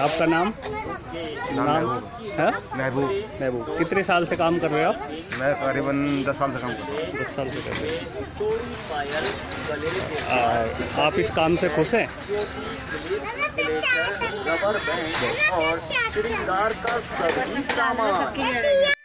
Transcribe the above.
आपका नाम? नाम है? हाँ? महबूब। महबूब। कितने साल से काम कर रहे हो आप? मैं करीबन दस साल से काम कर रहा हूँ। दस साल से कर रहे हैं। आप इस काम से खुश हैं? रबर और श्रृंगार का सभी सामान